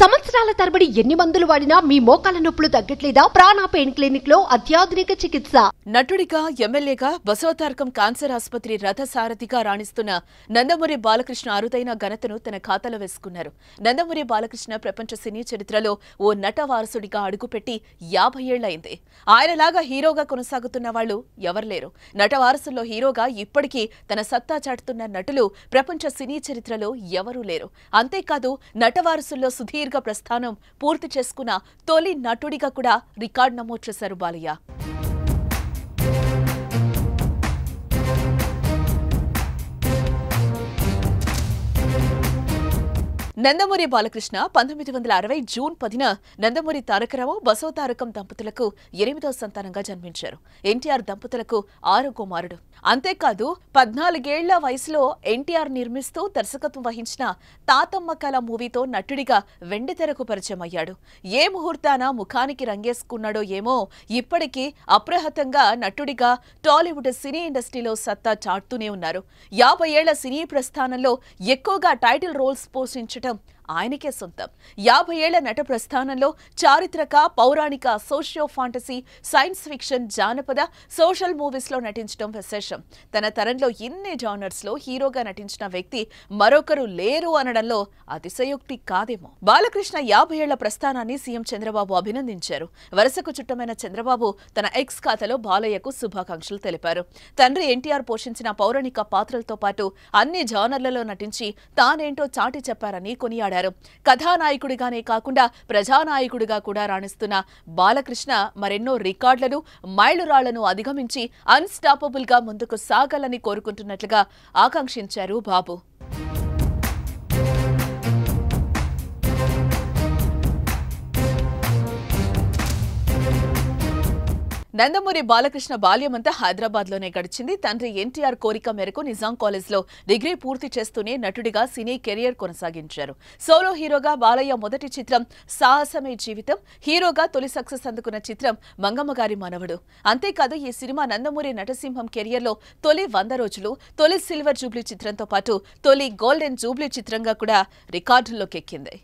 సంవత్సరాల తరబడి ఎన్ని మందులు వాడినా మీ మోకాల నొప్పులు తగ్గట్లేదా? ప్రాణ పెయిన్ క్లినిక్లో అత్యాధునిక చికిత్స. నటుడిగా ఎమ్మెల్యేగా బసవతారకం క్యాన్సర్ ఆసుపత్రి రథసారథిగా రాణిస్తున్న నందమూరి బాలకృష్ణ అరుదైన ఘనతను తన ఖాతాలో వేసుకున్నారు. నందమూరి బాలకృష్ణ ప్రపంచ సినీ చరిత్రలో ఓ నట వారసుడిగా అడుగుపెట్టి యాభై ఏళ్ళైంది. ఆయనలాగా హీరోగా కొనసాగుతున్న వాళ్ళు ఎవరు లేరు. నట వారసుల్లో హీరోగా ఇప్పటికీ తన సత్తా చాటుతున్న నటులు ప్రపంచ సినీ చరిత్రలో ఎవరూ లేరు. అంతేకాదు నట వారసుల్లో సుదీర్ఘ ప్రస్థానం పూర్తి చేసుకున్న తొలి నటుడిగా కూడా రికార్డు నమోదు చేశారు బాలయ్య నందమూరి బాలకృష్ణ పంతొమ్మిది వందల అరవై జూన్ పదిన నందమూరి తారకరావు బసవ తారకం దంపతులకు ఎనిమిదవ సంతానంగా జన్మించారు. ఎన్టీఆర్ దంపతులకు ఆరు కుమారుడు. అంతేకాదు పద్నాలుగేళ్ళ వయసులో ఎన్టీఆర్ నిర్మిస్తూ దర్శకత్వం వహించిన తాతమ్మ కళ మూవీతో నటుడిగా వెండితెరకు పరిచయం అయ్యాడు. ఏ ముహూర్తాన ముఖానికి రంగేసుకున్నాడో ఏమో ఇప్పటికీ అప్రహతంగా నటుడిగా టాలీవుడ్ సినీ ఇండస్ట్రీలో సత్తా చాటుతూనే ఉన్నారు. యాభై ఏళ్ళ సినీ ప్రస్థానంలో ఎక్కువగా టైటిల్ రోల్స్ పోషించడం ఆయనకే సొంతం. యాభై ఏళ్ళ నట ప్రస్థానంలో చారిత్రక పౌరాణిక సోషియో ఫాంటసీ సైన్స్ ఫిక్షన్ జానపద సోషల్ మూవీస్లో నటించడం విశేషం. తన తరంలో ఇన్ని జానర్స్లో హీరోగా నటించిన వ్యక్తి మరొకరు లేరు అనడంలో అతిశయోక్తి కాదేమో. బాలకృష్ణ యాభై ఏళ్ళ ప్రస్థానాన్ని సీఎం చంద్రబాబు అభినందించారు. వరుసకు చుట్టమైన చంద్రబాబు తన ఎక్స్ ఖాతాలో బాలయ్యకు శుభాకాంక్షలు తెలిపారు. తండ్రి ఎన్టీఆర్ పోషించిన పౌరాణిక పాత్రలతో పాటు అన్ని జానర్లలో నటించి తానేంటో చాటి చెప్పారని కొనియాడారు. కథానాయకుడిగానే కాకుండా ప్రజానాయకుడిగా కూడా రాణిస్తున్న బాలకృష్ణ మరెన్నో రికార్డులను మైలురాళ్ళను అధిగమించి అన్స్టాపబుల్గా ముందుకు సాగాలని కోరుకుంటున్నట్లుగా ఆకాంక్షించారు బాబు. నందమూరి బాలకృష్ణ బాల్యమంతా హైదరాబాద్లోనే గడిచింది. తండ్రి ఎన్టీఆర్ కోరిక మేరకు నిజాం కాలేజ్లో డిగ్రీ పూర్తి చేస్తూనే నటుడిగా సినీ కెరియర్ కొనసాగించారు. సోలో హీరోగా బాలయ్య మొదటి చిత్రం సాహసమే జీవితం హీరోగా తొలి సక్సెస్ అందుకున్న చిత్రం మంగమ్మగారి మనవడు. అంతేకాదు ఈ సినిమా నందమూరి నటసింహం కెరియర్లో తొలి వంద రోజులు తొలి సిల్వర్ జూబ్లీ చిత్రంతో పాటు తొలి గోల్డెన్ జూబ్లీ చిత్రంగా కూడా రికార్డుల్లోకెక్కింది.